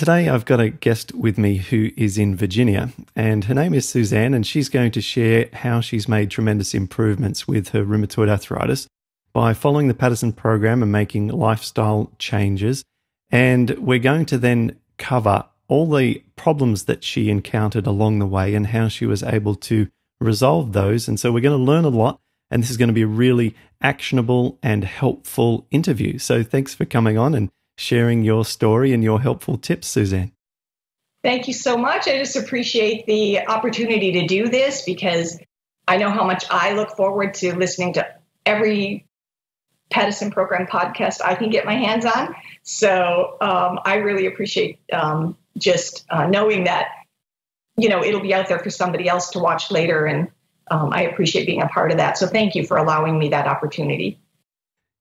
Today, I've got a guest with me who is in Virginia, and her name is Suzanne, and she's going to share how she's made tremendous improvements with her rheumatoid arthritis by following the Paddison program and making lifestyle changes. And we're going to then cover all the problems that she encountered along the way and how she was able to resolve those. And so we're going to learn a lot, and this is going to be a really actionable and helpful interview. So thanks for coming on and sharing your story and your helpful tips, Suzanne. Thank you so much. I just appreciate the opportunity to do this because I know how much I look forward to listening to every Paddison program podcast I can get my hands on. So um, I really appreciate um, just uh, knowing that, you know, it'll be out there for somebody else to watch later. And um, I appreciate being a part of that. So thank you for allowing me that opportunity.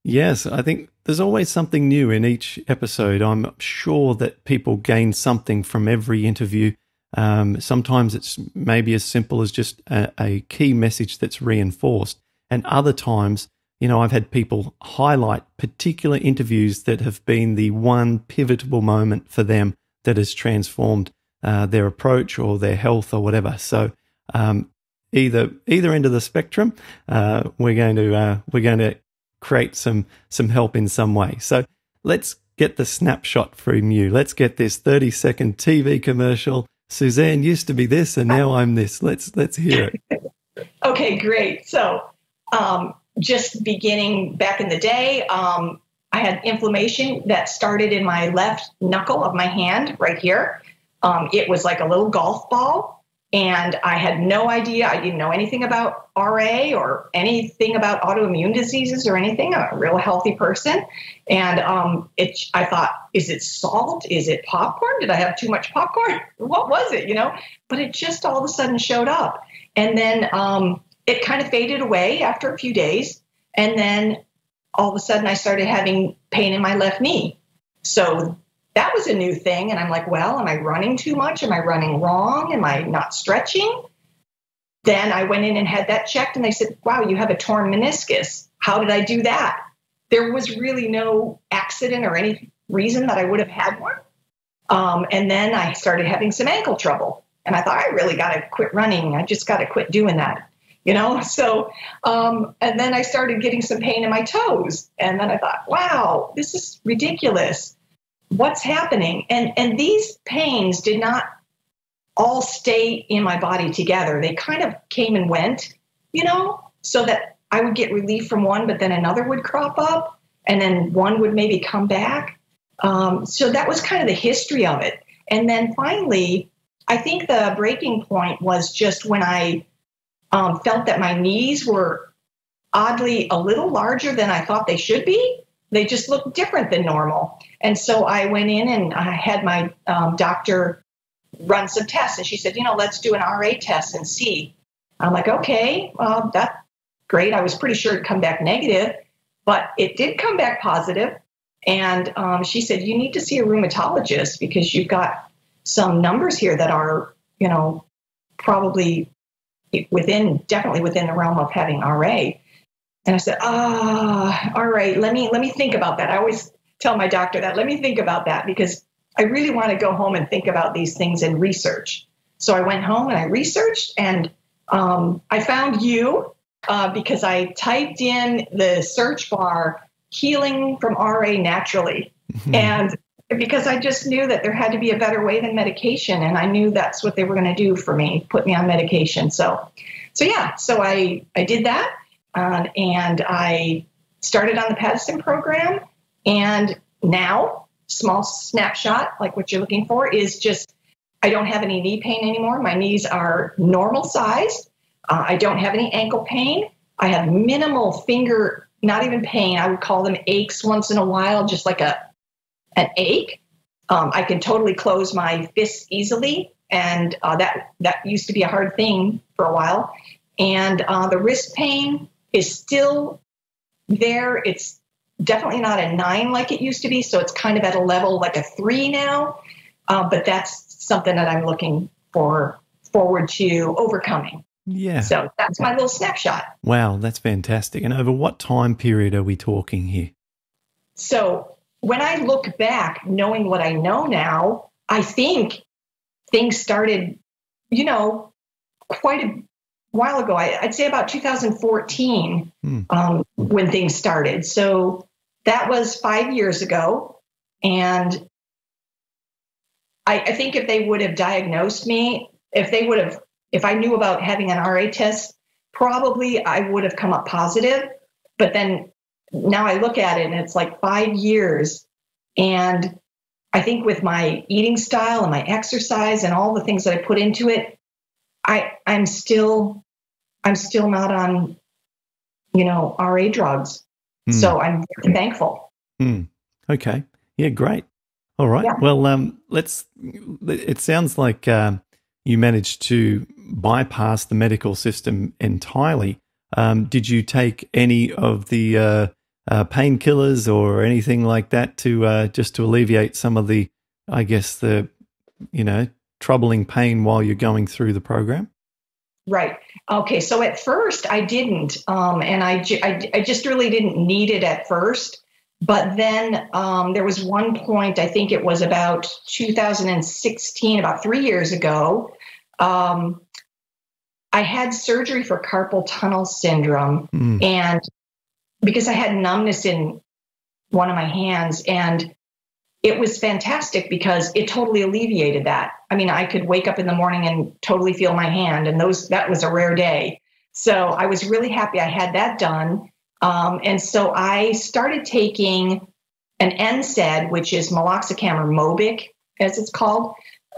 Yes, I think there's always something new in each episode. I'm sure that people gain something from every interview. Um, sometimes it's maybe as simple as just a, a key message that's reinforced. And other times, you know, I've had people highlight particular interviews that have been the one pivotal moment for them that has transformed uh, their approach or their health or whatever. So, um, either either end of the spectrum, uh, we're going to uh, we're going to create some some help in some way. So let's get the snapshot from you. Let's get this 30 second TV commercial. Suzanne used to be this and now I'm this. Let's let's hear it. okay, great. So um, just beginning back in the day, um, I had inflammation that started in my left knuckle of my hand right here. Um, it was like a little golf ball and I had no idea. I didn't know anything about RA or anything about autoimmune diseases or anything. I'm a real healthy person. And um, it, I thought, is it salt? Is it popcorn? Did I have too much popcorn? What was it? You know, but it just all of a sudden showed up. And then um, it kind of faded away after a few days. And then all of a sudden I started having pain in my left knee. So that was a new thing. And I'm like, well, am I running too much? Am I running wrong? Am I not stretching? Then I went in and had that checked, and they said, wow, you have a torn meniscus. How did I do that? There was really no accident or any reason that I would have had one. Um, and then I started having some ankle trouble. And I thought, I really got to quit running. I just got to quit doing that, you know? So, um, and then I started getting some pain in my toes. And then I thought, wow, this is ridiculous what's happening? And and these pains did not all stay in my body together. They kind of came and went you know so that i would get relief from one but then another would crop up and then one would maybe come back. Um, so that was kind of the history of it. And then finally i think the breaking point was just when i um, felt that my knees were oddly a little larger than i thought they should be they just look different than normal. And so I went in and I had my um, doctor run some tests, and she said, you know, let's do an RA test and see. I'm like, okay, well, that's great. I was pretty sure it'd come back negative, but it did come back positive. And um, she said, you need to see a rheumatologist because you've got some numbers here that are, you know, probably within, definitely within the realm of having RA. And I said, ah, all right, let me let me think about that. I always tell my doctor that. Let me think about that because I really want to go home and think about these things and research. So I went home and I researched and um, I found you uh, because I typed in the search bar healing from RA naturally. Mm-hmm. And because I just knew that there had to be a better way than medication. And I knew that's what they were going to do for me, put me on medication. So, so yeah, so I, I did that. Uh, and I started on the Paddison program. And now, small snapshot, like what you're looking for, is just I don't have any knee pain anymore. My knees are normal size. Uh, I don't have any ankle pain. I have minimal finger, not even pain. I would call them aches once in a while, just like a an ache. Um, I can totally close my fists easily, and uh, that that used to be a hard thing for a while. And uh, the wrist pain, is still there. It's definitely not a nine like it used to be. So it's kind of at a level like a three now. Uh, but that's something that I'm looking for forward to overcoming. Yeah. So that's my little snapshot. Wow, that's fantastic. And over what time period are we talking here? So when I look back, knowing what I know now, I think things started, you know, quite a while ago. I, would say about 2014 hmm. um, when things started. So that was five years ago. And I, I think if they would have diagnosed me, if they would have, if I knew about having an RA test, probably I would have come up positive. But then now I look at it and it's like five years. And I think with my eating style and my exercise and all the things that I put into it, I I'm still I'm still not on, you know, RA drugs. Mm. So I'm thankful. Mm. Okay. Yeah, great. All right. Yeah. Well, um, let's. It sounds like uh, you managed to bypass the medical system entirely. Um, did you take any of the uh, uh, painkillers or anything like that to uh, just to alleviate some of the, I guess the, you know, troubling pain while you're going through the program? Right. Okay. So at first I didn't, um, and I, I, I just really didn't need it at first. But then um, there was one point, I think it was about 2016, about three years ago. Um, I had surgery for carpal tunnel syndrome, mm. and because I had numbness in one of my hands, and it was fantastic because it totally alleviated that. I mean, I could wake up in the morning and totally feel my hand, and those that was a rare day. So I was really happy I had that done. Um, and so I started taking an NSAID, which is meloxicam or Mobic, as it's called.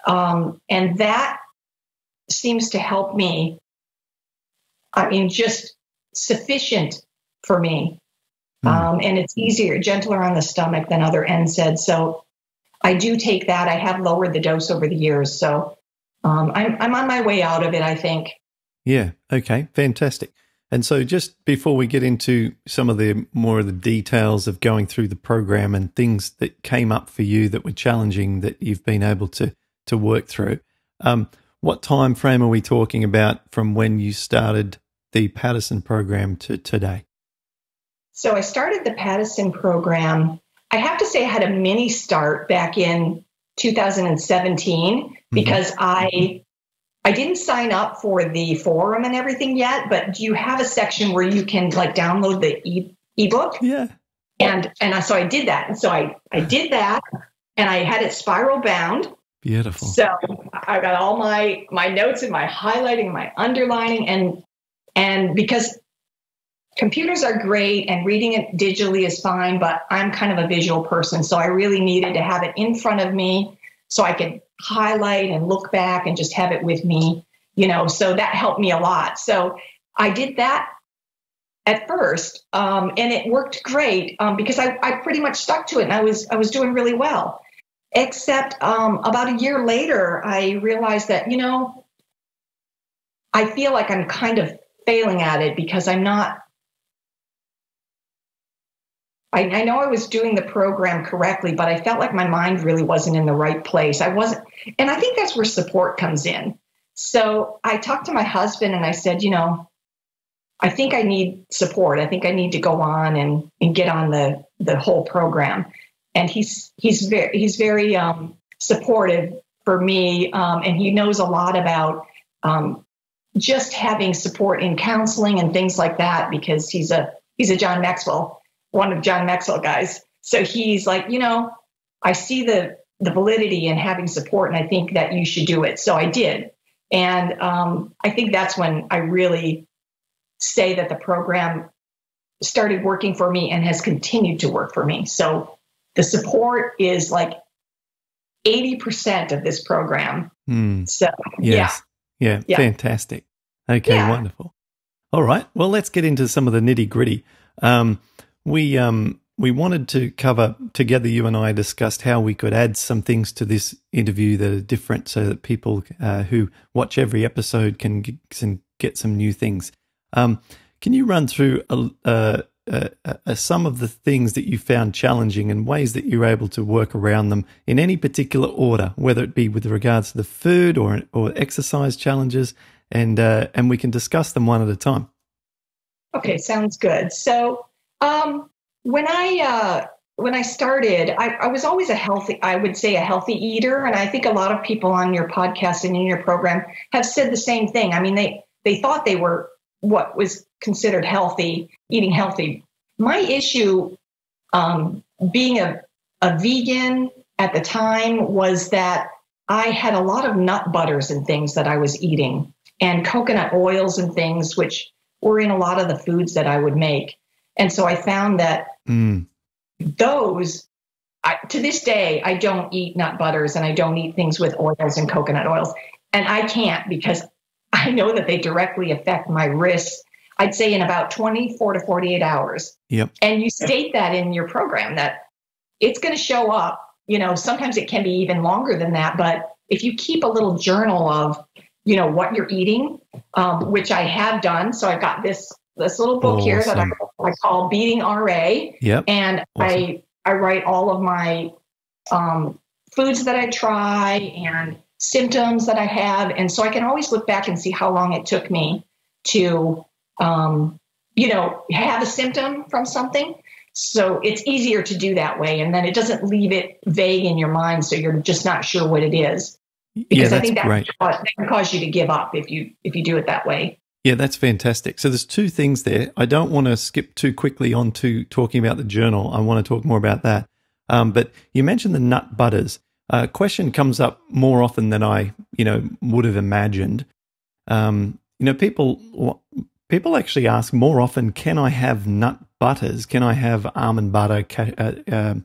Um, and that seems to help me. I mean, just sufficient for me. Mm. Um, and it's easier, gentler on the stomach than other NSAIDs. So I do take that. I have lowered the dose over the years. So um, I'm, I'm on my way out of it, I think. Yeah. Okay. Fantastic. And so, just before we get into some of the more of the details of going through the program and things that came up for you that were challenging that you've been able to to work through, um, what time frame are we talking about from when you started the Paddison program to today? So, I started the Paddison program. I have to say, I had a mini start back in 2017 mm-hmm. because mm-hmm. I I didn't sign up for the forum and everything yet, but do you have a section where you can like download the e- ebook? Yeah. And and so I did that. And so I I did that and I had it spiral bound. Beautiful. So I got all my my notes and my highlighting, my underlining and and because computers are great and reading it digitally is fine, but I'm kind of a visual person, so I really needed to have it in front of me so I could highlight and look back and just have it with me, you know, so that helped me a lot. So I did that at first, um, and it worked great um, because I, I pretty much stuck to it and I was I was doing really well. Except um, about a year later, I realized that you know I feel like I'm kind of failing at it because I'm not I, I, know I was doing the program correctly, but I felt like my mind really wasn't in the right place. I wasn't, and I think that's where support comes in. So I talked to my husband and I said, you know, I think I need support. I think I need to go on and, and get on the, the whole program. And he's he's very he's very um, supportive for me, um, and he knows a lot about um, just having support in counseling and things like that because he's a he's a John Maxwell one of John Maxwell guys. So he's like, you know, I see the the validity in having support, and I think that you should do it. So I did, and um, I think that's when I really say that the program started working for me and has continued to work for me. So the support is like 80% of this program. Mm. So, yes. yeah. yeah. Yeah. Fantastic. Okay. Yeah. Wonderful. All right. Well, let's get into some of the nitty gritty. Um, we um we wanted to cover together. You and I discussed how we could add some things to this interview that are different, so that people uh, who watch every episode can get some, get some new things. Um, can you run through a, a, a, some of the things that you found challenging and ways that you're able to work around them in any particular order, whether it be with regards to the food or or exercise challenges, and uh, and we can discuss them one at a time. Okay, sounds good. So um, when I uh, when I started, I, I, was always a healthy, I would say a healthy eater. And I think a lot of people on your podcast and in your program have said the same thing. I mean, they, they thought they were what was considered healthy, eating healthy. My issue um, being a, a vegan at the time was that I had a lot of nut butters and things that I was eating and coconut oils and things, which were in a lot of the foods that I would make. And so I found that mm. those, I, to this day, I don't eat nut butters and I don't eat things with oils and coconut oils. And I can't because I know that they directly affect my wrists. I'd say in about 24 to 48 hours. Yep. And you state that in your program that it's going to show up. You know, sometimes it can be even longer than that. But if you keep a little journal of, you know, what you're eating, um, which I have done. So I've got this this little book awesome. here that I, I, call Beating RA. Yep. And awesome. I I write all of my um, foods that I try and symptoms that I have. And so I can always look back and see how long it took me to, um, you know, have a symptom from something. So it's easier to do that way. And then it doesn't leave it vague in your mind. So you're just not sure what it is. Because yeah, I think that, right. that can cause you to give up if you if you do it that way. Yeah, that's fantastic. So there's two things there. I don't want to skip too quickly on to talking about the journal. I want to talk more about that. Um, but you mentioned the nut butters. A question comes up more often than I, you know, would have imagined. Um, you know, people people actually ask more often, "Can I have nut butters? Can I have almond butter, uh, uh,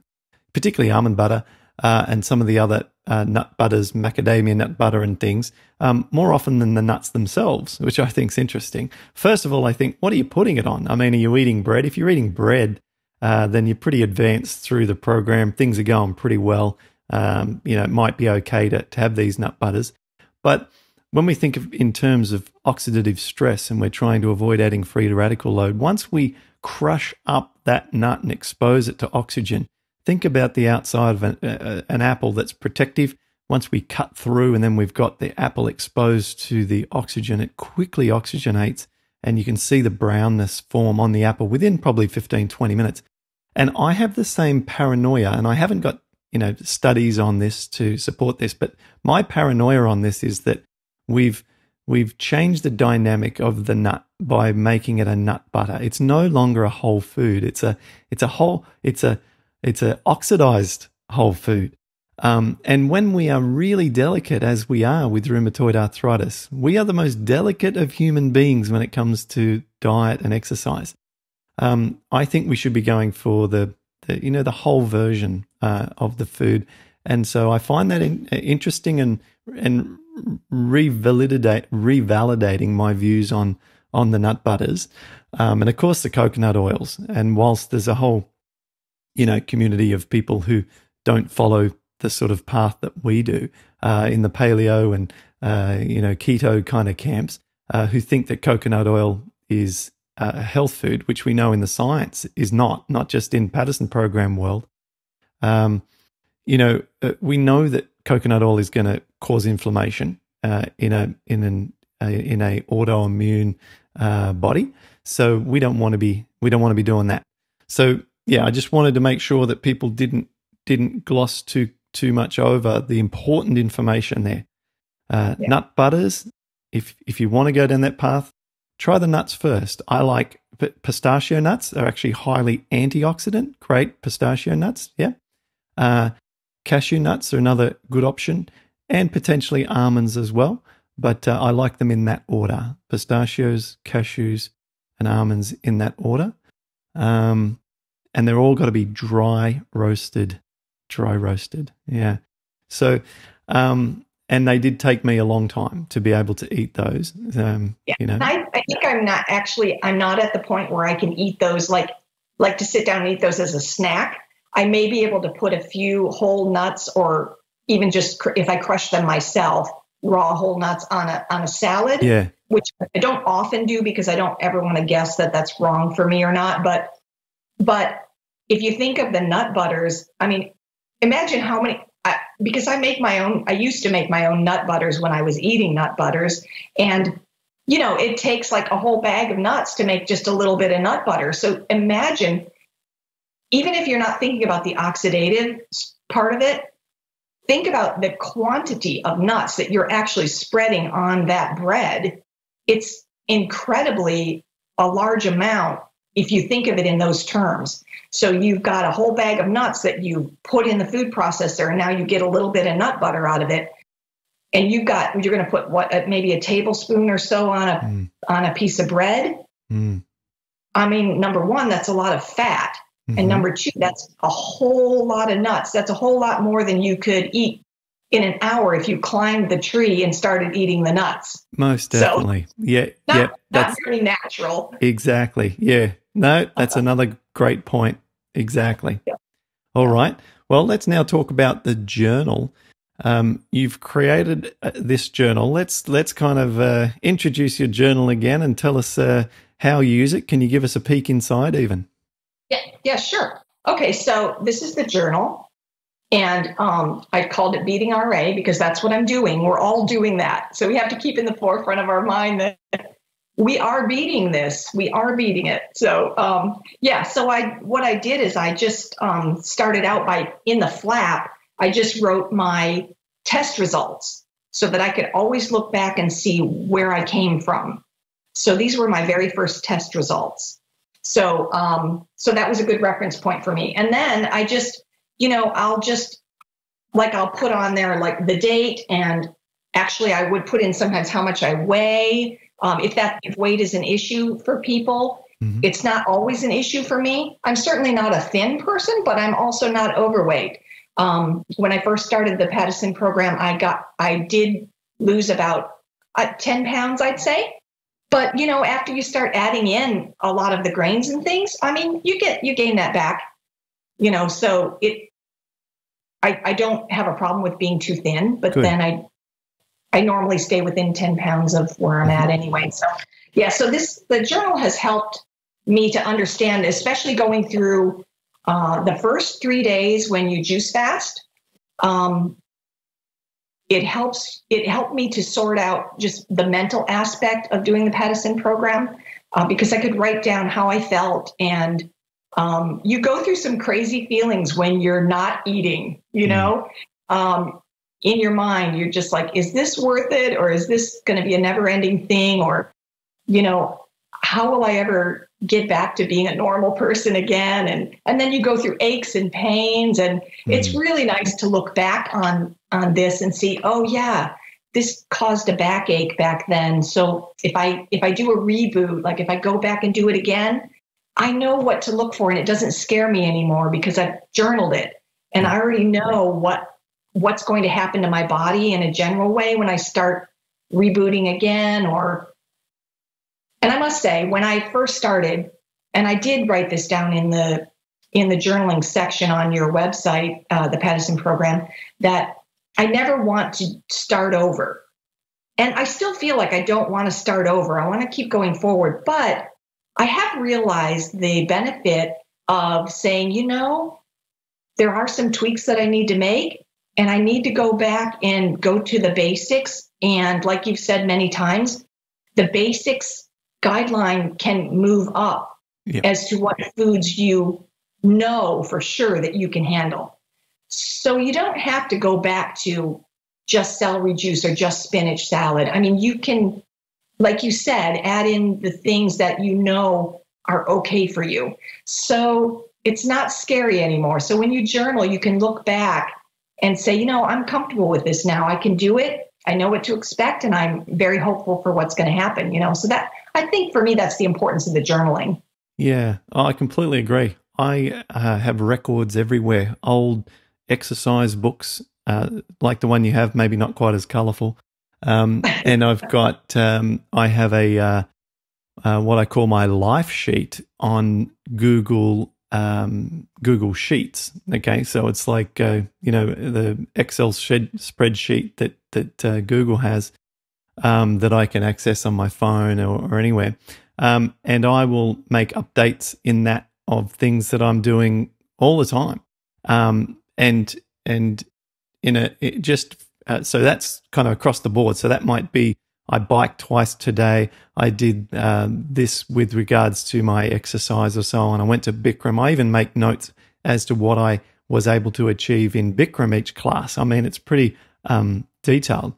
particularly almond butter, uh, and some of the other uh, nut butters, macadamia nut butter, and things um, more often than the nuts themselves?" Which I think is interesting. First of all, I think, what are you putting it on? I mean, are you eating bread? If you're eating bread, uh, then you're pretty advanced through the program. Things are going pretty well um, you know, it might be okay to, to have these nut butters. But when we think of in terms of oxidative stress and we're trying to avoid adding free radical load, once we crush up that nut and expose it to oxygen, think about the outside of an, uh, an apple that's protective. Once we cut through and then we've got the apple exposed to the oxygen, it quickly oxygenates and you can see the brownness form on the apple within probably 15, 20 minutes. And I have the same paranoia, and I haven't got you know studies on this to support this but my paranoia on this is that we've we've changed the dynamic of the nut by making it a nut butter. It's no longer a whole food. It's a it's a whole it's a it's a oxidized whole food um, and when we are really delicate as we are with rheumatoid arthritis we are the most delicate of human beings when it comes to diet and exercise um, i think we should be going for the the you know the whole version uh, of the food. And so I find that in, uh, interesting and and revalidate revalidating my views on on the nut butters, um, and of course the coconut oils. And whilst there's a whole you know community of people who don't follow the sort of path that we do uh, in the paleo and uh, you know keto kind of camps, uh, who think that coconut oil is a health food, which we know in the science is not, not just in Paddison program world. Um, you know, uh, we know that coconut oil is going to cause inflammation uh, in a in an a, in a autoimmune uh, body. So we don't want to be we don't want to be doing that. So yeah, I just wanted to make sure that people didn't didn't gloss too too much over the important information there. Uh, yeah. Nut butters, if if you want to go down that path, try the nuts first. I like pistachio nuts; they're actually highly antioxidant. Great pistachio nuts, yeah. Uh, cashew nuts are another good option, and potentially almonds as well. But uh, I like them in that order: pistachios, cashews, and almonds in that order. Um, and they're all got to be dry roasted, dry roasted. Yeah. So, um, and they did take me a long time to be able to eat those. Um, yeah, you know, I, I, think I'm not actually. I'm not at the point where I can eat those like like to sit down and eat those as a snack. I may be able to put a few whole nuts, or even just cr- if I crush them myself, raw whole nuts on a on a salad. Yeah, which I don't often do because I don't ever want to guess that that's wrong for me or not. But but if you think of the nut butters, I mean, imagine how many I, because I make my own, I used to make my own nut butters when I was eating nut butters. And, you know, it takes like a whole bag of nuts to make just a little bit of nut butter. So imagine even if you're not thinking about the oxidative part of it, think about the quantity of nuts that you're actually spreading on that bread. It's incredibly a large amount if you think of it in those terms. So you've got a whole bag of nuts that you put in the food processor, and now you get a little bit of nut butter out of it. And you've got you're going to put what uh, maybe a tablespoon or so on a mm. on a piece of bread. Mm. I mean, number one, that's a lot of fat. Mm-hmm. And number two, that's a whole lot of nuts. That's a whole lot more than you could eat in an hour if you climbed the tree and started eating the nuts. Most definitely. So, yeah. Not, yeah. That's not very natural. Exactly. Yeah. No, that's another great point. Exactly. Yeah. All right. Well, let's now talk about the journal. Um, you've created uh, this journal. Let's let's kind of uh, introduce your journal again and tell us uh, how you use it. Can you give us a peek inside, even? Yeah, yeah, sure. Okay, so this is the journal, and um, I called it Beating RA because that's what I'm doing. We're all doing that, so we have to keep in the forefront of our mind that we are beating this. We are beating it. So um, yeah, so I what I did is I just um, started out by in the flap. I just wrote my test results so that I could always look back and see where I came from. So these were my very first test results. So um, so that was a good reference point for me. And then I just, you know, I'll just like I'll put on there like the date and actually I would put in sometimes how much I weigh. Um, if that if weight is an issue for people, mm-hmm. it's not always an issue for me. I'm certainly not a thin person, but I'm also not overweight. Um, when I first started the Paddison program, I got I did lose about uh, 10 pounds, I'd say. But you know, after you start adding in a lot of the grains and things, I mean, you get you gain that back. You know, so it I, I don't have a problem with being too thin, but Good. then I I normally stay within 10 pounds of where I'm at mm-hmm. anyway. So yeah, so this the journal has helped me to understand, especially going through uh, the first three days when you juice fast. Um, it helps it helped me to sort out just the mental aspect of doing the Paddison program uh, because I could write down how I felt and um, you go through some crazy feelings when you're not eating you mm. know um, in your mind you're just like is this worth it? Or is this going to be a never ending thing? Or you know how will I ever get back to being a normal person again? And and then you go through aches and pains and mm-hmm. it's really nice to look back on on this and see oh yeah this caused a backache back then. So if i if i do a reboot like if i go back and do it again i know what to look for and it doesn't scare me anymore because i've journaled it. And i already know what what's going to happen to my body in a general way when i start rebooting again or and I must say, when I first started, and I did write this down in the in the journaling section on your website, uh, the Paddison program, that I never want to start over. And I still feel like I don't want to start over. I want to keep going forward. But I have realized the benefit of saying, you know, there are some tweaks that I need to make, and I need to go back and go to the basics. And like you've said many times, the basics guideline can move up as to what foods you know for sure that you can handle. So you don't have to go back to just celery juice or just spinach salad. I mean, you can, like you said, add in the things that you know are okay for you. So it's not scary anymore. So when you journal, you can look back and say, you know, I'm comfortable with this now. I can do it. I know what to expect and I'm very hopeful for what's going to happen, you know. So that I think for me, that's the importance of the journaling. Yeah, I completely agree. I uh, have records everywhere, old exercise books, uh, like the one you have, maybe not quite as colorful. Um, and I've got, um, I have a, uh, uh, what I call my life sheet on Google, um, Google Sheets. Okay. So it's like, uh, you know, the Excel spreadsheet that, that uh, Google has um, that I can access on my phone or, or anywhere. Um, and I will make updates in that of things that I'm doing all the time. Um, and and in a just uh, so that's kind of across the board. So that might be I biked twice today. I did uh, this with regards to my exercise or so on. I went to Bikram. I even make notes as to what I was able to achieve in Bikram each class. I mean, it's pretty um, detailed.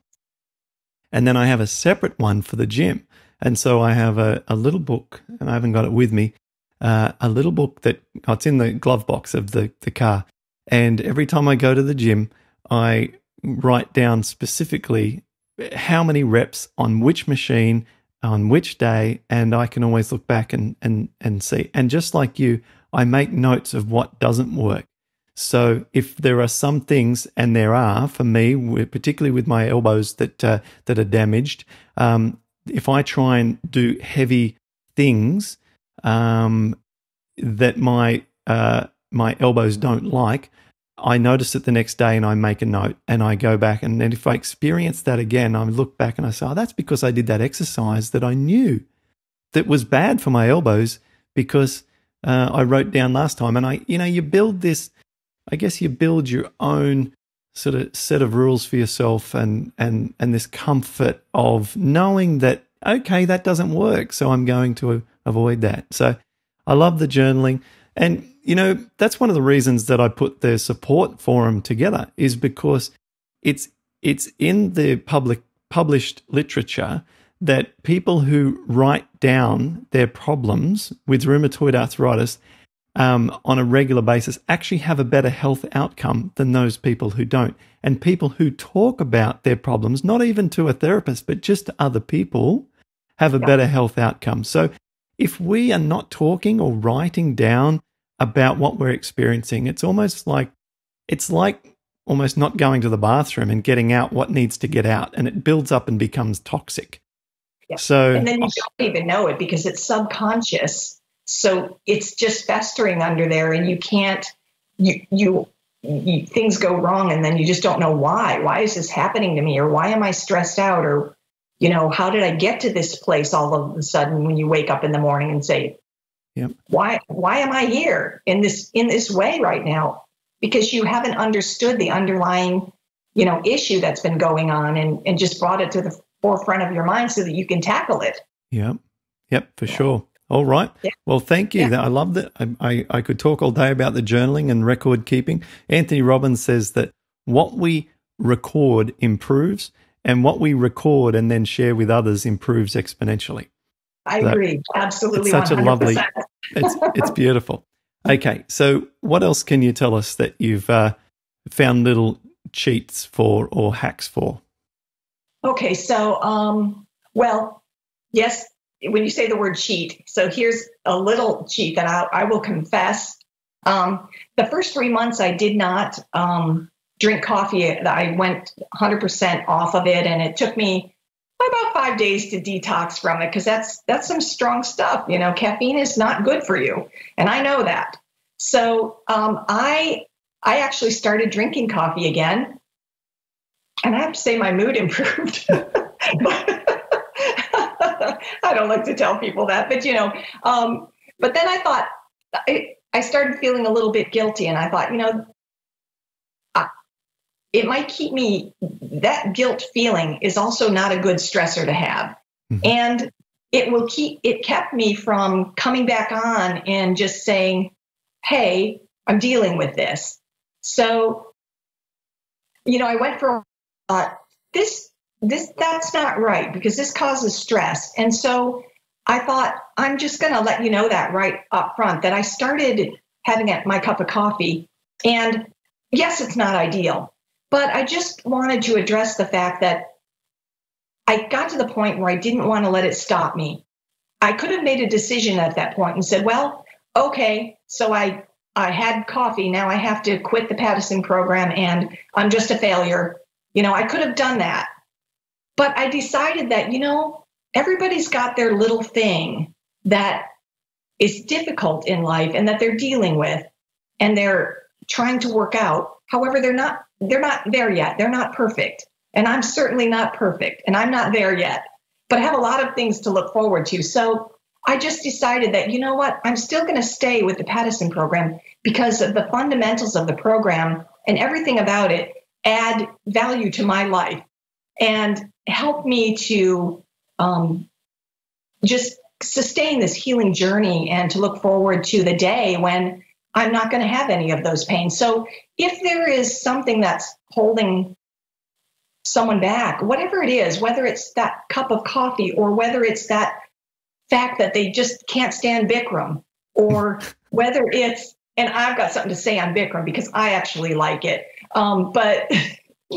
And then I have a separate one for the gym. And so I have a, a little book, and I haven't got it with me, uh, a little book that oh, it's in the glove box of the, the car. And every time I go to the gym, I write down specifically how many reps on which machine on which day, and I can always look back and and and see. And just like you, I make notes of what doesn't work. So if there are some things, and there are for me, particularly with my elbows that uh, that are damaged, um, if I try and do heavy things um, that my uh, my elbows don't like, I notice it the next day and I make a note and I go back. And then if I experience that again, I look back and I say, oh, that's because I did that exercise that I knew that was bad for my elbows because uh, I wrote down last time. And I, you know, you build this, I guess you build your own sort of set of rules for yourself and, and, and this comfort of knowing that, okay, that doesn't work. So I'm going to avoid that. So I love the journaling. And you know, that's one of the reasons that I put the support forum together is because it's it's in the public published literature that people who write down their problems with rheumatoid arthritis um, on a regular basis actually have a better health outcome than those people who don't. And people who talk about their problems, not even to a therapist, but just to other people, have a yeah. better health outcome. So if we are not talking or writing down about what we're experiencing. It's almost like it's like almost not going to the bathroom and getting out what needs to get out, and it builds up and becomes toxic. Yeah. So, and then you don't even know it because it's subconscious. So it's just festering under there, and you can't. You you, you things go wrong, and then you just don't know why. Why is this happening to me, or why am I stressed out, or you know, how did I get to this place all of a sudden when you wake up in the morning and say, Yep. Why why am I here in this in this way right now? Because you haven't understood the underlying, you know, issue that's been going on and, and just brought it to the forefront of your mind so that you can tackle it. Yep. Yep, for sure. All right. Yeah. Well, thank you. Yeah. I love that. I, I, I could talk all day about the journaling and record keeping. Anthony Robbins says that what we record improves, and what we record and then share with others improves exponentially. I that, agree. Absolutely. It's such 100%. a lovely, it's, it's beautiful. Okay. So, what else can you tell us that you've uh, found little cheats for or hacks for? Okay. So, um, well, yes, when you say the word cheat, so here's a little cheat that I, I will confess. Um, the first three months, I did not um, drink coffee. I went 100% off of it, and it took me about five days to detox from it because that's that's some strong stuff. You know, caffeine is not good for you, and I know that. So um, I I actually started drinking coffee again, and I have to say my mood improved. I don't like to tell people that, but you know, um, but then I thought I, I started feeling a little bit guilty, and I thought, you know, it might keep me that guilt feeling is also not a good stressor to have. Mm-hmm. and it will keep it kept me from coming back on and just saying hey i'm dealing with this. So you know i went for uh, this this that's not right because this causes stress. And so i thought i'm just going to let you know that right up front that i started having my cup of coffee. And yes it's not ideal but I just wanted to address the fact that I got to the point where I didn't want to let it stop me. I could have made a decision at that point and said, well, okay, so I I had coffee, now I have to quit the Paddison program and I'm just a failure. You know, I could have done that. But I decided that, you know, everybody's got their little thing that is difficult in life and that they're dealing with and they're trying to work out. However, they're not they're not there yet. They're not perfect. And I'm certainly not perfect and I'm not there yet. But I have a lot of things to look forward to. So I just decided that, you know what, I'm still going to stay with the Paddison program because of the fundamentals of the program and everything about it add value to my life and help me to um, just sustain this healing journey and to look forward to the day when I'm not going to have any of those pains. So if there is something that's holding someone back, whatever it is, whether it's that cup of coffee or whether it's that fact that they just can't stand Bikram or whether it's, and I've got something to say on Bikram because I actually like it. Um, but,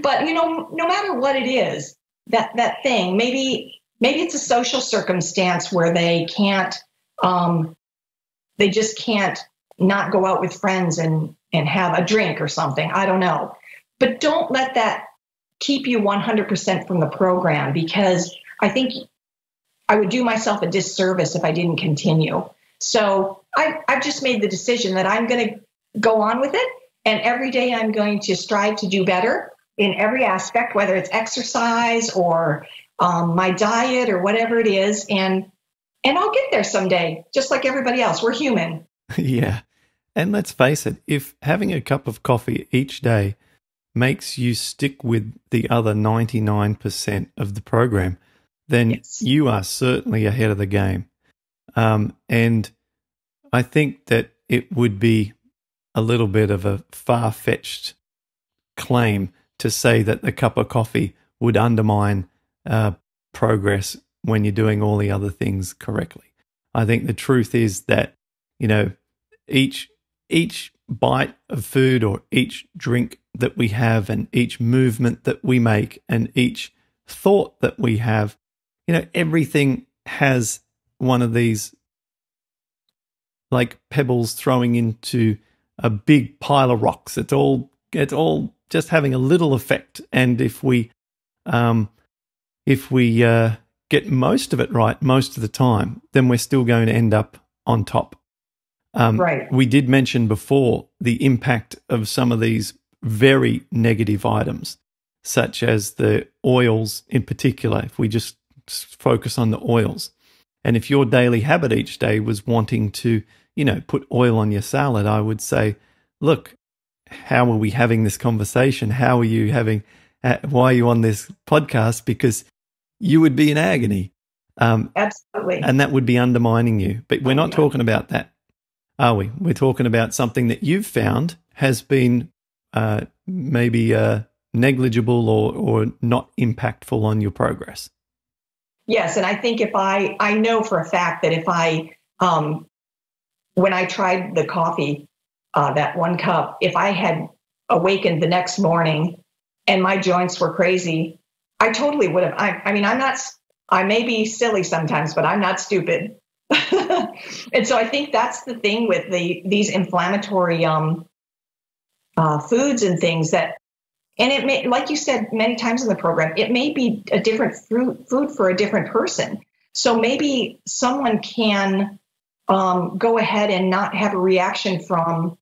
but you know, no matter what it is, that that thing, maybe maybe it's a social circumstance where they can't, um, they just can't not go out with friends and and have a drink or something. I don't know, but don't let that keep you 100% from the program because I think I would do myself a disservice if I didn't continue. So I, I've just made the decision that I'm going to go on with it. And every day I'm going to strive to do better in every aspect, whether it's exercise or um, my diet or whatever it is. And and I'll get there someday, just like everybody else. We're human. yeah. And let's face it, if having a cup of coffee each day makes you stick with the other 99% of the program, then yes. you are certainly ahead of the game. Um, and I think that it would be a little bit of a far fetched claim to say that the cup of coffee would undermine uh, progress when you're doing all the other things correctly. I think the truth is that, you know, each each bite of food or each drink that we have and each movement that we make and each thought that we have, you know, everything has one of these like pebbles throwing into a big pile of rocks. It's all it's all just having a little effect. And if we um, if we uh, get most of it right most of the time, then we're still going to end up on top. Um, right. We did mention before the impact of some of these very negative items, such as the oils in particular. If we just focus on the oils, and if your daily habit each day was wanting to, you know, put oil on your salad, I would say, look, how are we having this conversation? How are you having? Uh, why are you on this podcast? Because you would be in agony. Um, Absolutely. And that would be undermining you. But we're not talking about that, are we? We're talking about something that you've found has been uh, maybe uh, negligible or, or not impactful on your progress. Yes. And I think if I, I know for a fact that if I, um, when I tried the coffee, uh, that one cup, if I had awakened the next morning and my joints were crazy, I totally would have. I, I mean, I'm not, I may be silly sometimes, but I'm not stupid. and so I think that's the thing with the these inflammatory um, uh, foods and things that, and it may, like you said many times in the program, it may be a different fruit, food for a different person. So maybe someone can um, go ahead and not have a reaction from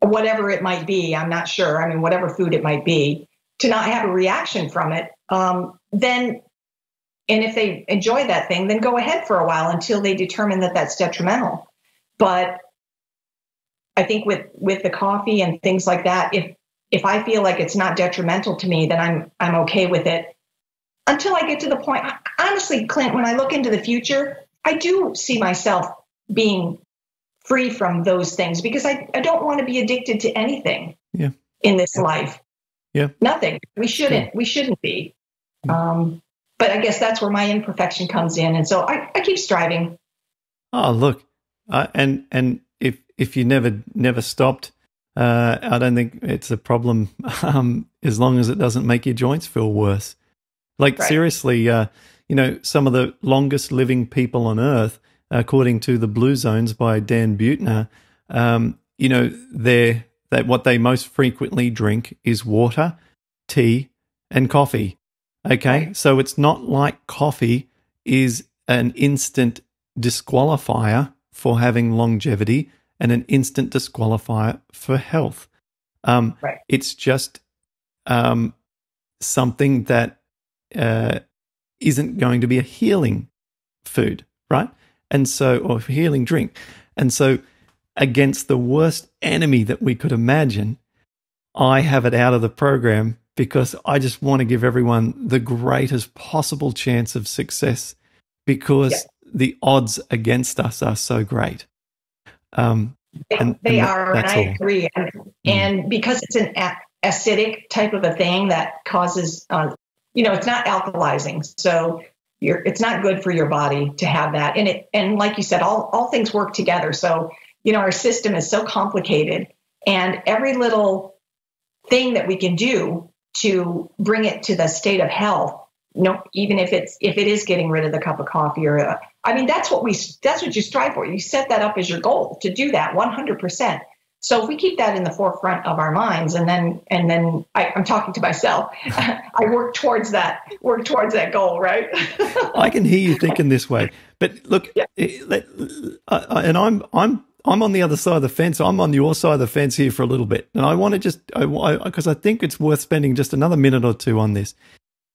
whatever it might be. I'm not sure. I mean, whatever food it might be, to not have a reaction from it, um, then, and if they enjoy that thing, then go ahead for a while until they determine that that's detrimental. But I think with with the coffee and things like that, if if I feel like it's not detrimental to me, then I'm I'm okay with it. Until I get to the point, honestly, Clint, when I look into the future, I do see myself being free from those things because I, I don't want to be addicted to anything yeah. in this life. Yeah. Nothing. We shouldn't. Yeah. We shouldn't be. Um, but I guess that's where my imperfection comes in, and so I, I keep striving. Oh, look, uh, and and if if you never never stopped, uh, I don't think it's a problem. Um, as long as it doesn't make your joints feel worse. Like right. seriously, uh, you know, some of the longest living people on Earth according to the Blue Zones by Dan Buettner, um, you know, they that what they most frequently drink is water, tea, and coffee. Okay, so it's not like coffee is an instant disqualifier for having longevity and an instant disqualifier for health. Um, right. It's just um, something that uh, not going to be a healing food, right? and so or healing drink. And so against the worst enemy that we could imagine, I have it out of the program because I just want to give everyone the greatest possible chance of success because yeah. the odds against us are so great. Um, They, and, they and are, and I agree. And, mm. and, because it's an acidic type of a thing that causes, uh, you know, it's not alkalizing. So you're, it's not good for your body to have that. And it, and like you said, all, all things work together. So, you know, our system is so complicated and every little thing that we can do to bring it to the state of health you know, even if it's if it is getting rid of the cup of coffee or a, I mean that's what we that's what you strive for. You set that up as your goal to do that 100%. So if we keep that in the forefront of our minds, and then and then I, am talking to myself, I work towards that work towards that goal, right? I can hear you thinking this way, but look, yeah. let, uh, and I'm I'm I'm on the other side of the fence. I'm on your side of the fence here for a little bit, and I want to just because I, I, I think it's worth spending just another minute or two on this.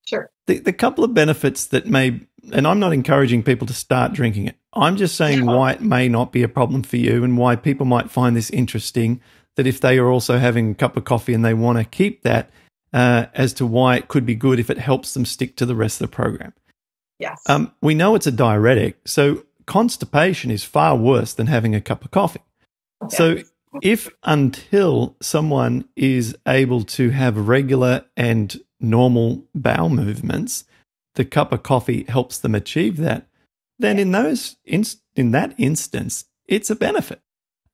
Sure. The, the couple of benefits that may, and I'm not encouraging people to start drinking it. I'm just saying yeah. why it may not be a problem for you and why people might find this interesting. That if they are also having a cup of coffee and they want to keep that, uh, as to why it could be good if it helps them stick to the rest of the program. Yes. Um, we know it's a diuretic, so constipation is far worse than having a cup of coffee. Okay. So if until someone is able to have regular and normal bowel movements, the cup of coffee helps them achieve that, then in those in, in that instance, it's a benefit.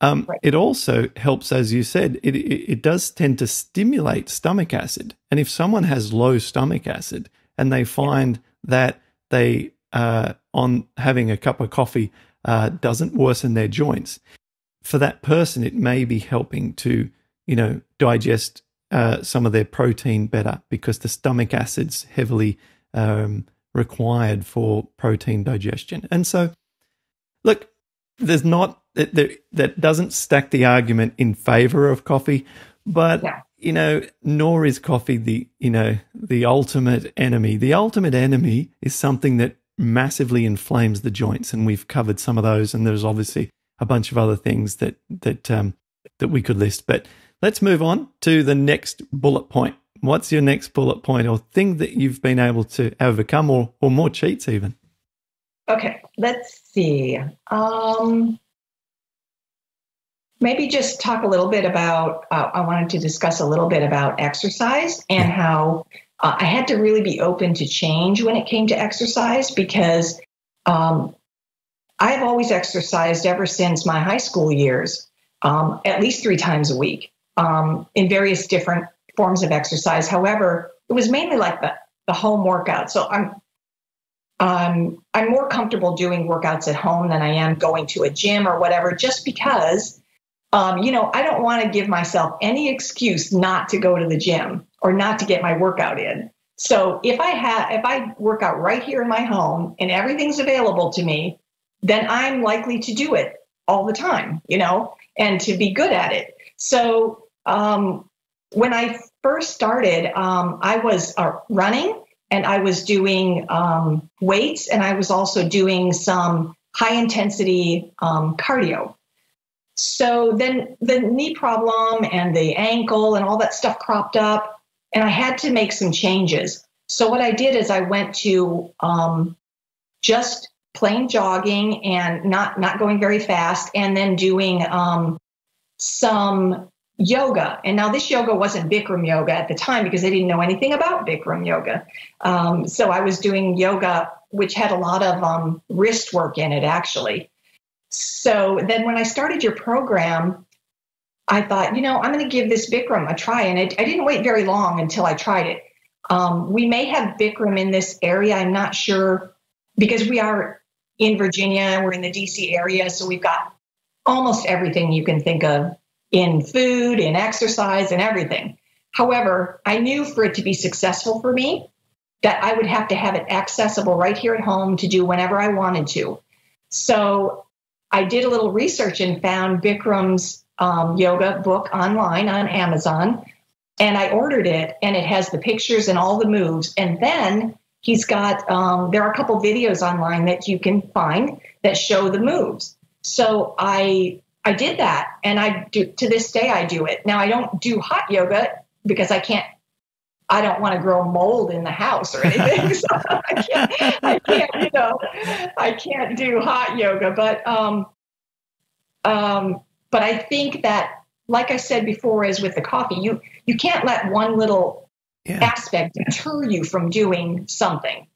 Um, right. It also helps, as you said, it, it, it does tend to stimulate stomach acid. And if someone has low stomach acid and they find that they uh, on having a cup of coffee uh, doesn't worsen their joints, for that person, it may be helping to you know digest uh, some of their protein better because the stomach acid's heavily um, required for protein digestion. And so, look, there's not that that doesn't stack the argument in favor of coffee, but yeah. you know, nor is coffee the you know the ultimate enemy. The ultimate enemy is something that massively inflames the joints, and we've covered some of those. And there's obviously a bunch of other things that that um, that we could list, but Let's move on to the next bullet point. What's your next bullet point or thing that you've been able to overcome or, or more cheats even? Okay, let's see. Um, maybe just talk a little bit about, uh, I wanted to discuss a little bit about exercise and how uh, I had to really be open to change when it came to exercise because um, I've always exercised ever since my high school years, um, at least three times a week um, in various different forms of exercise. However, it was mainly like the, the home workout. So I'm um, I'm more comfortable doing workouts at home than I am going to a gym or whatever, just because, um, you know, I don't want to give myself any excuse not to go to the gym or not to get my workout in. So if I have, if I work out right here in my home and everything's available to me, then I'm likely to do it all the time, you know, and to be good at it. So um, when I first started, um, I was uh, running and I was doing um, weights and I was also doing some high intensity um, cardio. So then the knee problem and the ankle and all that stuff cropped up, and I had to make some changes. So what I did is I went to um, just plain jogging and not not going very fast, and then doing um, some yoga. And now this yoga wasn't Bikram yoga at the time because I didn't know anything about Bikram yoga. Um, so I was doing yoga, which had a lot of um, wrist work in it, actually. So then when I started your program, I thought, you know, I'm going to give this Bikram a try. And it, I didn't wait very long until I tried it. Um, we may have Bikram in this area. I'm not sure because we are in Virginia, we're in the DC area. So we've got almost everything you can think of in food, in exercise, and everything. However, I knew for it to be successful for me that I would have to have it accessible right here at home to do whenever I wanted to. So I did a little research and found Bikram's um, yoga book online on Amazon. And I ordered it, and it has the pictures and all the moves. And then he's got, um, there are a couple videos online that you can find that show the moves. So I I did that, and I do to this day. I do it now. I don't do hot yoga because I can't. I don't want to grow mold in the house or anything. so I can't, I can't, you know, I can't do hot yoga. But um, um, but I think that, like I said before, as with the coffee, you you can't let one little yeah. aspect deter you from doing something.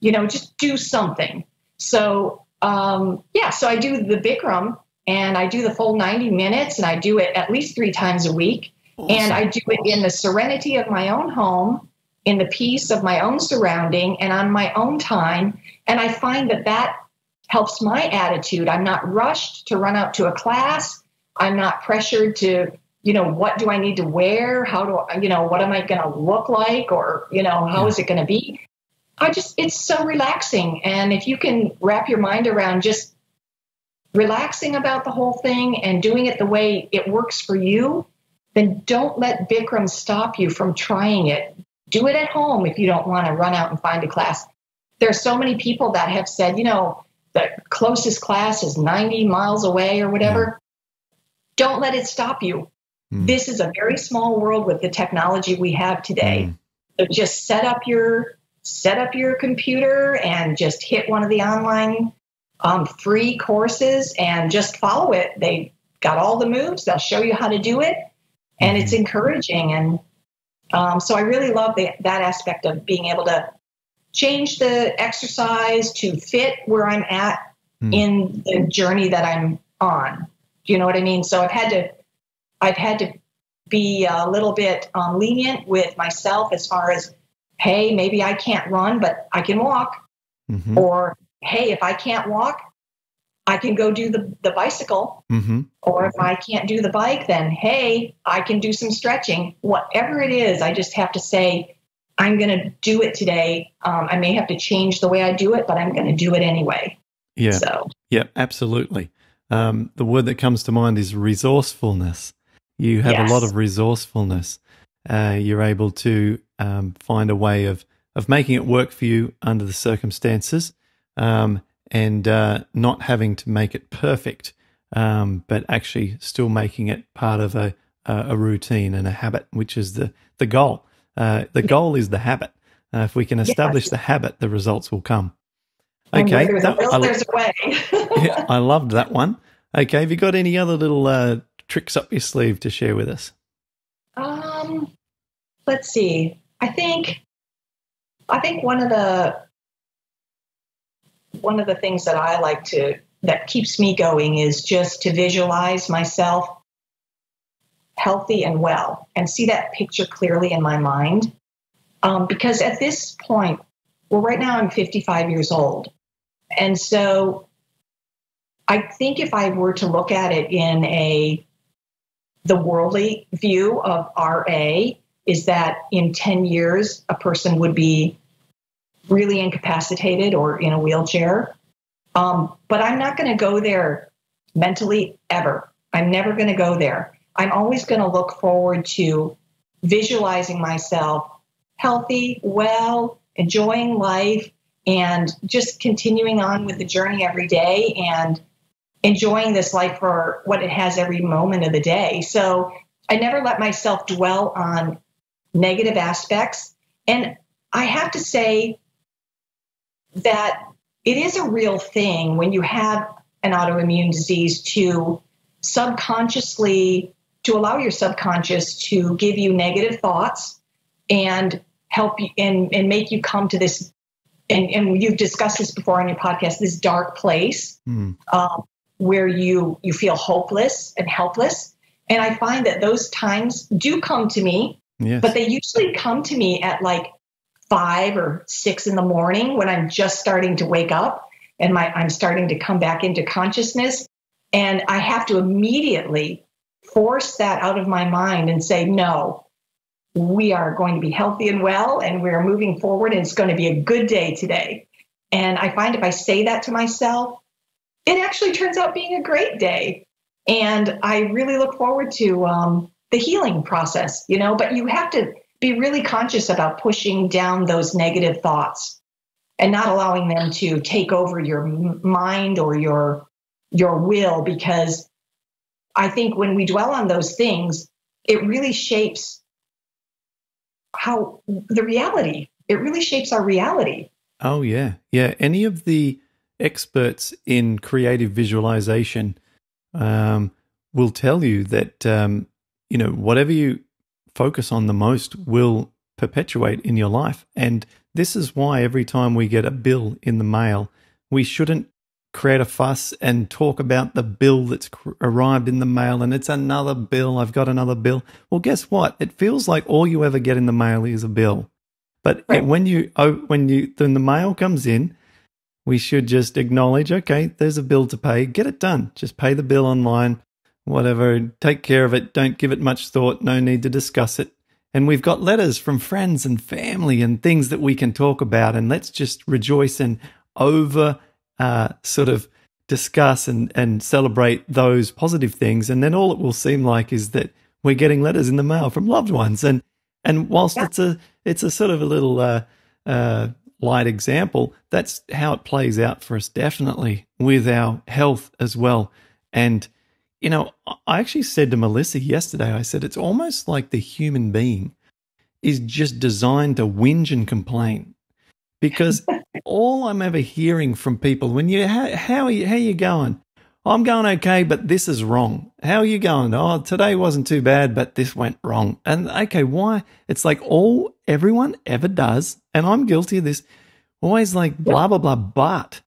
You know, just do something. So um, yeah, so I do the Bikram and I do the full 90 minutes and I do it at least three times a week. Awesome. And I do it in the serenity of my own home, in the peace of my own surrounding, and on my own time. And I find that that helps my attitude. I'm not rushed to run out to a class. I'm not pressured to, you know, what do I need to wear? How do I, you know, what am I going to look like? Or, you know, how yeah. is it going to be? I just, it's so relaxing. And if you can wrap your mind around just relaxing about the whole thing and doing it the way it works for you, then don't let Bikram stop you from trying it. Do it at home if you don't want to run out and find a class. There are so many people that have said, you know, the closest class is 90 miles away or whatever. Mm. Don't let it stop you. Mm. This is a very small world with the technology we have today. Mm. So just set up your set up your computer and just hit one of the online um, free courses and just follow it. They got all the moves. They'll show you how to do it, and it's mm-hmm. encouraging. And um, so I really love the, that aspect of being able to change the exercise to fit where I'm at mm. in the journey that I'm on. Do you know what I mean? So I've had to, I've had to be a little bit um, lenient with myself as far as, hey, maybe I can't run, but I can walk, mm-hmm. or hey, if I can't walk, I can go do the, the bicycle. Mm-hmm. Or if I can't do the bike, then hey, I can do some stretching. Whatever it is, I just have to say, I'm going to do it today. Um, I may have to change the way I do it, but I'm going to do it anyway. Yeah. So. Yeah, absolutely. Um, the word that comes to mind is resourcefulness. You have yes. a lot of resourcefulness. Uh, you're able to um, find a way of of making it work for you under the circumstances um, and uh, not having to make it perfect, um, but actually still making it part of a, a routine and a habit, which is the, the goal. Uh, the goal is the habit. Uh, if we can establish yes. the habit, the results will come. Okay, there's, that, a, there's a way. yeah, I loved that one. Okay, have you got any other little uh, tricks up your sleeve to share with us? Um, let's see. I think, I think one of the one of the things that I like to that keeps me going is just to visualize myself healthy and well and see that picture clearly in my mind. Um, because at this point, well, right now I'm 55 years old. And so I think if I were to look at it in a the worldly view of RA is that in 10 years a person would be really incapacitated or in a wheelchair. Um, but I'm not going to go there mentally ever. I'm never going to go there. I'm always going to look forward to visualizing myself healthy, well, enjoying life, and just continuing on with the journey every day and enjoying this life for what it has every moment of the day. So I never let myself dwell on negative aspects. And I have to say, that it is a real thing when you have an autoimmune disease to subconsciously to allow your subconscious to give you negative thoughts and help you and, and make you come to this and, and you've discussed this before on your podcast this dark place mm. um, where you you feel hopeless and helpless and i find that those times do come to me yes. but they usually come to me at like five or six in the morning when I'm just starting to wake up and my I'm starting to come back into consciousness. And I have to immediately force that out of my mind and say, no, we are going to be healthy and well, and we're moving forward, and it's going to be a good day today. And I find if I say that to myself, it actually turns out being a great day. And I really look forward to um, the healing process, you know, but you have to be really conscious about pushing down those negative thoughts and not allowing them to take over your mind or your your will because i think when we dwell on those things it really shapes how the reality. It really shapes our reality. Oh yeah. Yeah. Any of the experts in creative visualization um, will tell you that um, you know whatever you focus on the most will perpetuate in your life. And this is why every time we get a bill in the mail, we shouldn't create a fuss and talk about the bill that's arrived in the mail and it's another bill. I've got another bill. Well, guess what? It feels like all you ever get in the mail is a bill. But right. when you oh, when you when the mail comes in, we should just acknowledge, okay, there's a bill to pay. Get it done. Just pay the bill online, whatever. Take care of it. Don't give it much thought. No need to discuss it. And we've got letters from friends and family and things that we can talk about. And let's just rejoice and over uh, sort of discuss and, and celebrate those positive things. And then all it will seem like is that we're getting letters in the mail from loved ones. And and whilst yeah. it's a it's a sort of a little uh, uh, light example, that's how it plays out for us definitely with our health as well. And you know, I actually said to Melissa yesterday, I said it's almost like the human being is just designed to whinge and complain because all I'm ever hearing from people when you how, how are you how are you going? I'm going okay, but this is wrong. How are you going? Oh, today wasn't too bad, but this went wrong. And okay, why? It's like all everyone ever does, and I'm guilty of this. Always like blah blah blah, but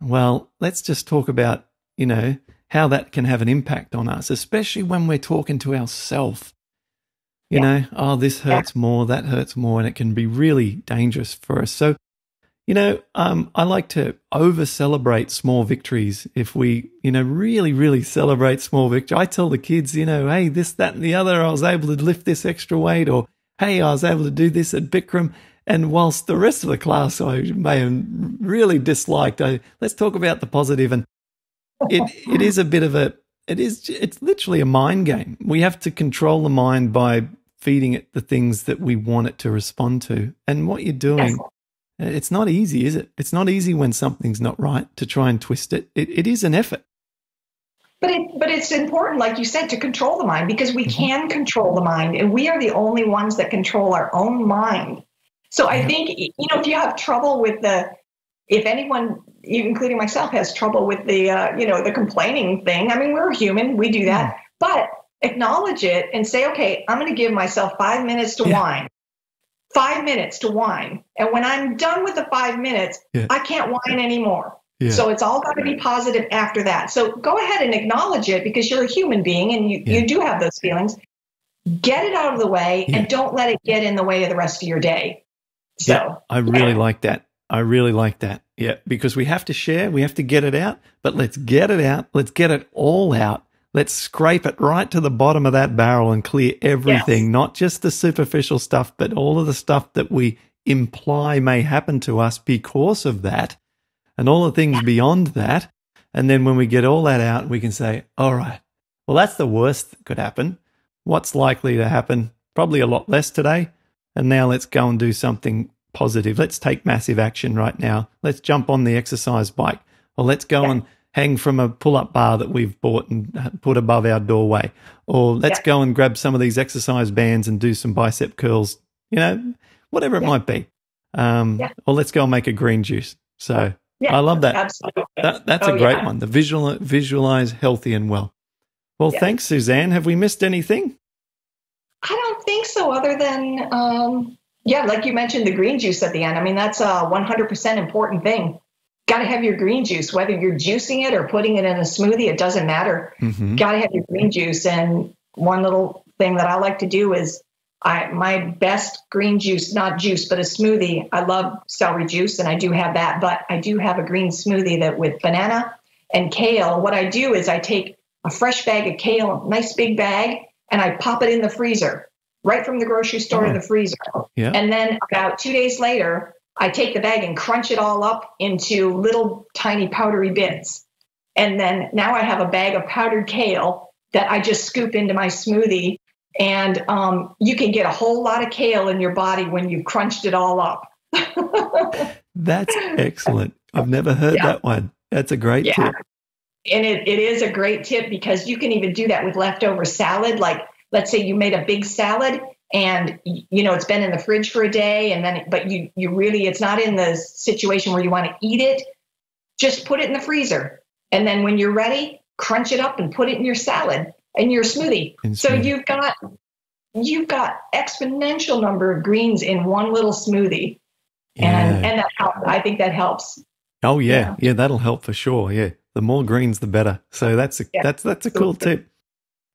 well, let's just talk about you know how that can have an impact on us, especially when we're talking to ourselves. You yeah. know, oh, this hurts yeah. more, that hurts more, and it can be really dangerous for us. So, you know, um, I like to over celebrate small victories. If we, you know, really, really celebrate small victories, I tell the kids, you know, hey, this, that, and the other, I was able to lift this extra weight, or hey, I was able to do this at Bikram. And whilst the rest of the class I may have really disliked, I, let's talk about the. And it it is a bit of a it is it's literally a mind game. We have to control the mind by feeding it the things that we want it to respond to. And what you're doing, yes. it's not easy, is it? It's not easy when something's not right to try and twist it. It, it is an effort. But it, but it's important, like you said, to control the mind because we mm-hmm. can control the mind, and we are the only ones that control our own mind. So I think you know if you have trouble with the if anyone, including myself, has trouble with the uh, you know the complaining thing, I mean we're human, we do that, mm. but acknowledge it and say, okay, I'm going to give myself five minutes to yeah. whine. Five minutes to whine. And when I'm done with the five minutes, yeah. I can't whine anymore. Yeah. So it's all got to be positive after that. So go ahead and acknowledge it because you're a human being and you, you do have those feelings. Get it out of the way and don't let it get in the way of the rest of your day. So I really like that. I really like that. Yeah, because we have to share, we have to get it out, but let's get it out. Let's get it all out. Let's scrape it right to the bottom of that barrel and clear everything, yes. not just the superficial stuff, but all of the stuff that we imply may happen to us because of that, and all the things beyond that. And then when we get all that out, we can say, all right, well, that's the worst that could happen. What's likely to happen? Probably a lot less today. And now let's go and do something positive. Let's take massive action right now. Let's jump on the exercise bike, or let's go yeah. and hang from a pull up bar that we've bought and put above our doorway, or let's yeah. go and grab some of these exercise bands and do some bicep curls, you know, whatever it yeah. might be. Um, or let's go and make a green juice. So I love that. Absolutely. That, that's oh, a great one. The visual, visualize healthy and well. Well, thanks, Suzanne. Have we missed anything? I don't think so, other than um, yeah, like you mentioned, the green juice at the end. I mean, that's a 100% important thing. Got to have your green juice, whether you're juicing it or putting it in a smoothie, it doesn't matter. Mm-hmm. Got to have your green juice. And one little thing that I like to do is I my best green juice, not juice, but a smoothie. I love celery juice, and I do have that. But I do have a green smoothie that with banana and kale. What I do is I take a fresh bag of kale, a nice big bag, and I pop it in the freezer right from the grocery store oh. to the freezer. Yeah. And then about two days later, I take the bag and crunch it all up into little tiny powdery bits. And then now I have a bag of powdered kale that I just scoop into my smoothie. And um, you can get a whole lot of kale in your body when you've crunched it all up. That's excellent. I've never heard yeah. that one. That's a great yeah. tip. And it, it is a great tip because you can even do that with leftover salad. Like let's say you made a big salad and you know it's been in the fridge for a day and then but you you really it's not in the situation where you want to eat it just put it in the freezer and then when you're ready crunch it up and put it in your salad and your smoothie. So you've got you've got exponential number of greens in one little smoothie, and Yeah. and that helps. I think that helps. Oh yeah, Yeah. yeah, that'll help for sure. Yeah, the more greens, the better. So that's a Yeah. that's that's a cool tip.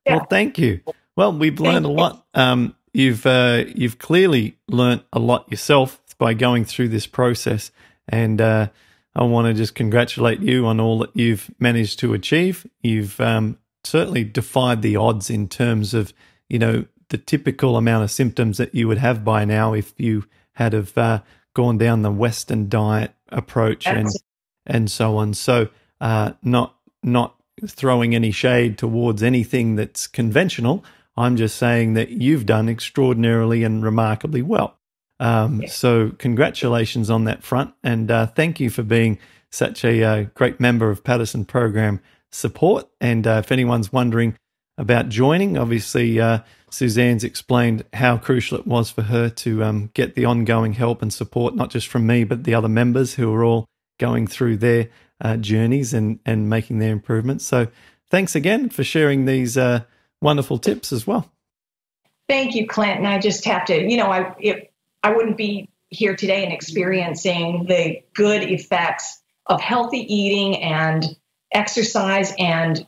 Well, thank you. Well, we've learned a lot. Um, you've uh, you've clearly learnt a lot yourself by going through this process, and uh, I want to just congratulate you on all that you've managed to achieve. You've um, certainly defied the odds in terms of you know the typical amount of symptoms that you would have by now if you had have uh, gone down the Western diet approach and and so on. So uh, not not throwing any shade towards anything that's conventional. I'm just saying that you've done extraordinarily and remarkably well. Um, Yeah. So congratulations on that front, and uh, thank you for being such a uh, great member of Paddison Program Support. And uh, if anyone's wondering about joining, obviously uh, Suzanne's explained how crucial it was for her to um, get the ongoing help and support, not just from me, but the other members who are all going through their uh, journeys and, and making their improvements. So thanks again for sharing these uh, wonderful tips as well. Thank you, Clint. And I just have to, you know, I if I wouldn't be here today and experiencing the good effects of healthy eating and exercise and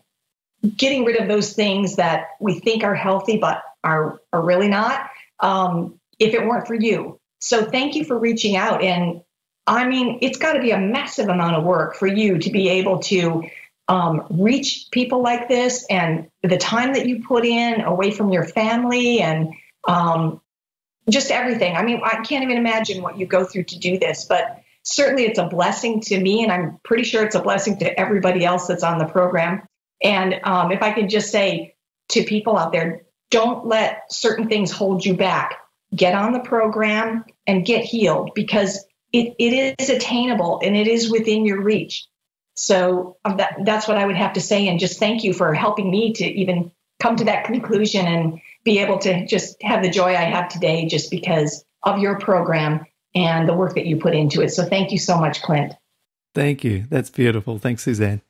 getting rid of those things that we think are healthy but are are really not. Um, if it weren't for you, so thank you for reaching out. And I mean, it's got to be a massive amount of work for you to be able to um, reach people like this and the time that you put in away from your family and um, just everything. I mean, I can't even imagine what you go through to do this, but certainly it's a blessing to me, and I'm pretty sure it's a blessing to everybody else that's on the program. And um, if I could just say to people out there, don't let certain things hold you back. Get on the program and get healed because it, it is attainable and it is within your reach. So um, that, that's what I would have to say. And just thank you for helping me to even come to that conclusion and be able to just have the joy I have today just because of your program and the work that you put into it. So thank you so much, Clint. Thank you. That's beautiful. Thanks, Suzanne.